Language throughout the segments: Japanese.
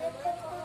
Thank you.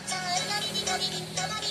「なりにもりにんともり」